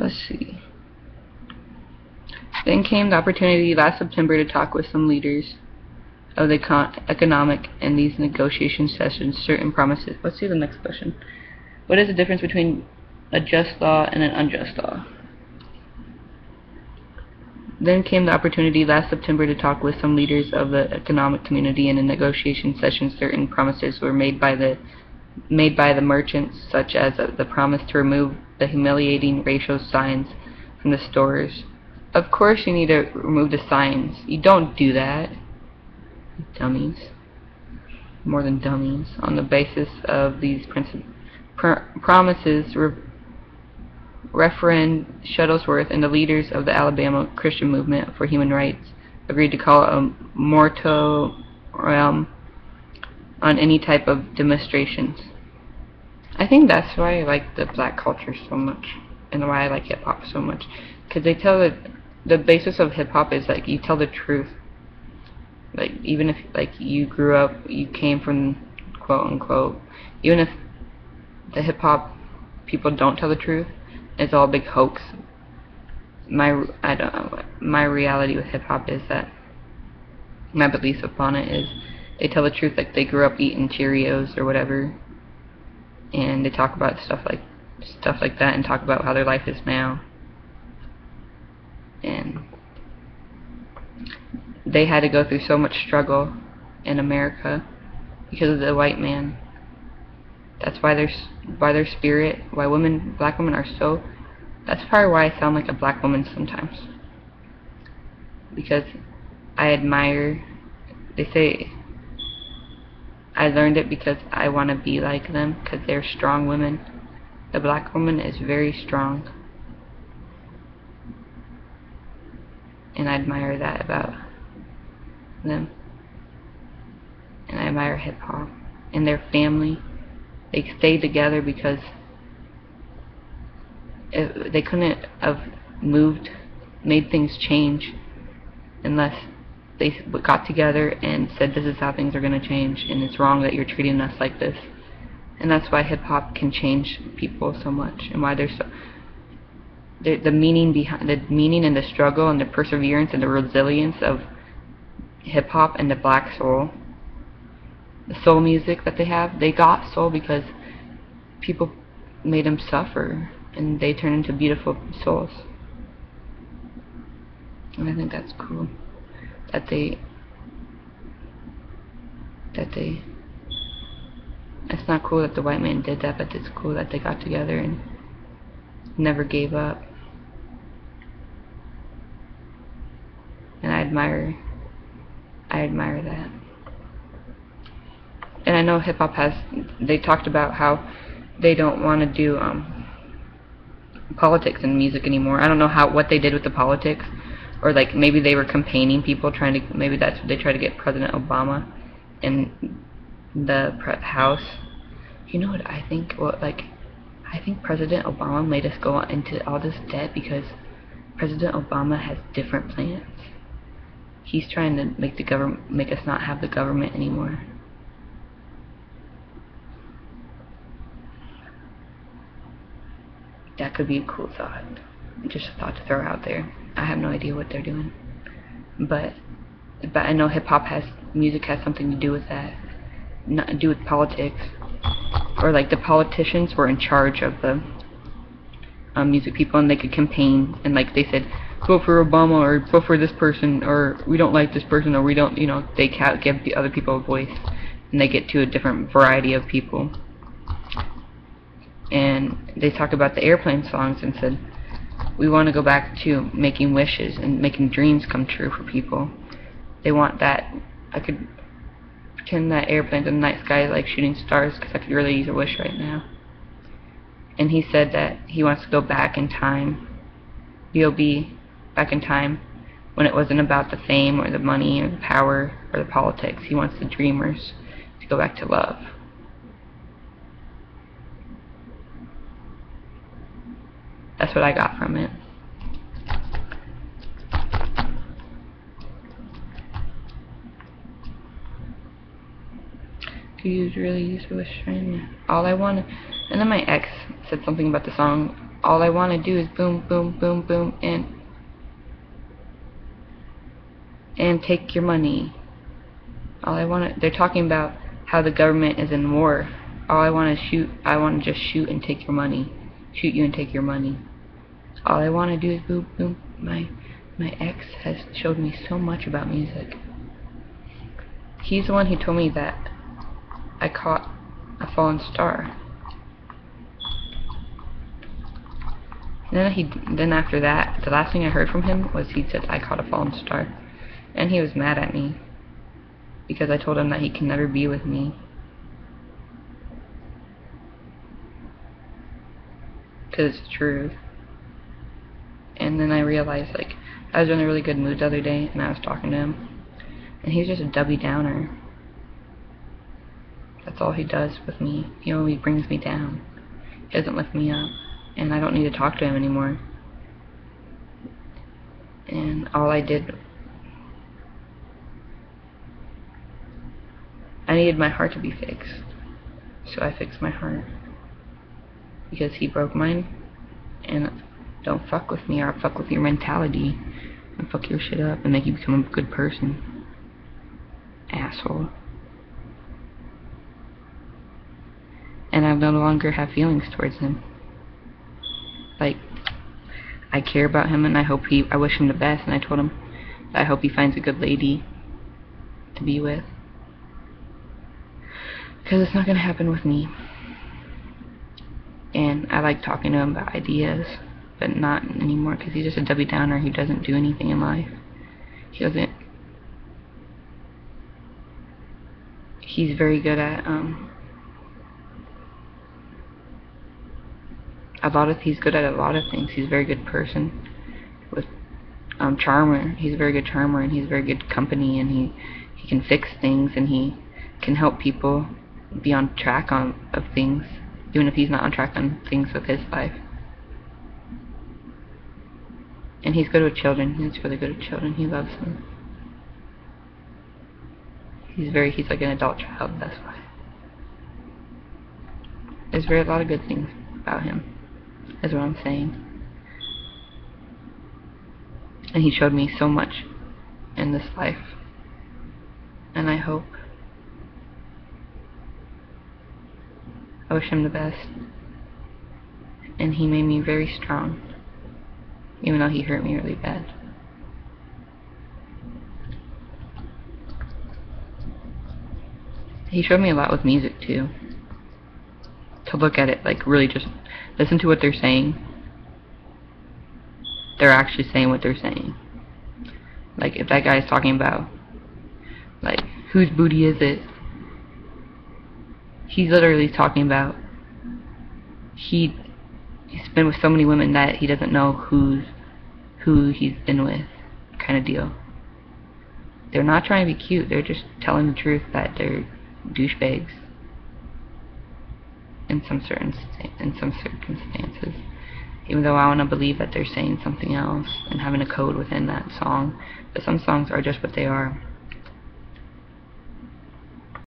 let's see. Then came the opportunity last September to talk with some leaders of the economic and these negotiation sessions certain promises. Let's see the next question. What is the difference between a just law and an unjust law? Then came the opportunity last September to talk with some leaders of the economic community in negotiation sessions certain promises were made by the made by the merchants such as the promise to remove the humiliating racial signs from the stores. Of course you need to remove the signs. You don't do that. Dummies. More than dummies. On the basis of these pr promises Reverend Shuttlesworth and the leaders of the Alabama Christian Movement for Human Rights agreed to call a moratorium on any type of demonstrations. I think that's why I like the black culture so much and why I like hip hop so much. Because they tell the the basis of hip hop is like you tell the truth. Like even if like you grew up you came from quote unquote even if the hip hop people don't tell the truth it's all a big hoax. My I don't know, my reality with hip hop is that my belief upon it is they tell the truth like they grew up eating Cheerios or whatever and they talk about stuff like stuff like that and talk about how their life is now and they had to go through so much struggle in America because of the white man that's why there's why their spirit, why women, black women are so. That's probably why I sound like a black woman sometimes. Because I admire. They say I learned it because I want to be like them because they're strong women. The black woman is very strong. And I admire that about them. And I admire hip hop and their family they stayed together because uh, they couldn't have moved, made things change unless they got together and said this is how things are going to change and it's wrong that you're treating us like this. And that's why hip hop can change people so much and why there's so the, the meaning behind the meaning and the struggle and the perseverance and the resilience of hip hop and the black soul the soul music that they have, they got soul because people made them suffer and they turn into beautiful souls. And I think that's cool. That they that they it's not cool that the white man did that, but it's cool that they got together and never gave up. And I admire I admire that and I know hip hop has they talked about how they don't want to do um politics in music anymore. I don't know how what they did with the politics or like maybe they were campaigning people trying to maybe that's what they tried to get President Obama in the house. You know what I think what like I think President Obama made us go into all this debt because President Obama has different plans. He's trying to make the government make us not have the government anymore. that could be a cool thought. Just a thought to throw out there. I have no idea what they're doing. But but I know hip hop has music has something to do with that. Not to do with politics. Or like the politicians were in charge of the um, music people and they could campaign and like they said vote for Obama or vote for this person or we don't like this person or we don't you know they can't give the other people a voice and they get to a different variety of people and they talk about the airplane songs and said we want to go back to making wishes and making dreams come true for people. They want that. I could pretend that airplanes in the night sky like shooting stars because I could really use a wish right now. And he said that he wants to go back in time, B.O.B., back in time, when it wasn't about the fame or the money or the power or the politics. He wants the dreamers to go back to love. That's what I got from it. Do you really use wish right All I want and then my ex said something about the song all I want to do is boom, boom, boom, boom, and and take your money. All I want to, they're talking about how the government is in war. All I want to shoot, I want to just shoot and take your money. Shoot you and take your money. All I want to do is boom, boom. My, my ex has showed me so much about music. He's the one who told me that I caught a fallen star. Then he, then after that, the last thing I heard from him was he said I caught a fallen star, and he was mad at me because I told him that he can never be with me. Because it's true. And then I realized, like, I was in a really good mood the other day, and I was talking to him, and he's just a Debbie Downer. That's all he does with me. He only brings me down. He doesn't lift me up and I don't need to talk to him anymore. And all I did I needed my heart to be fixed. So I fixed my heart. Because he broke mine and don't fuck with me or I'll fuck with your mentality and fuck your shit up and make you become a good person. Asshole. And I no longer have feelings towards him like I care about him and I hope he I wish him the best and I told him I hope he finds a good lady to be with because it's not gonna happen with me and I like talking to him about ideas but not anymore because he's just a Debbie Downer who doesn't do anything in life he doesn't he's very good at um a lot of he's good at a lot of things. He's a very good person with um charmer. He's a very good charmer and he's very good company and he he can fix things and he can help people be on track on of things even if he's not on track on things with his life. And he's good with children. He's really good with children. He loves them. He's very he's like an adult child, that's why. There's very a lot of good things about him is what I'm saying. And he showed me so much in this life. And I hope. I wish him the best. And he made me very strong. Even though he hurt me really bad. He showed me a lot with music too. To look at it, like really just listen to what they're saying. They're actually saying what they're saying. Like, if that guy is talking about, like, whose booty is it? He's literally talking about he he's been with so many women that he doesn't know who's who he's been with, kind of deal. They're not trying to be cute. They're just telling the truth that they're douchebags in some certain in some circumstances. Even though I want to believe that they're saying something else and having a code within that song, but some songs are just what they are.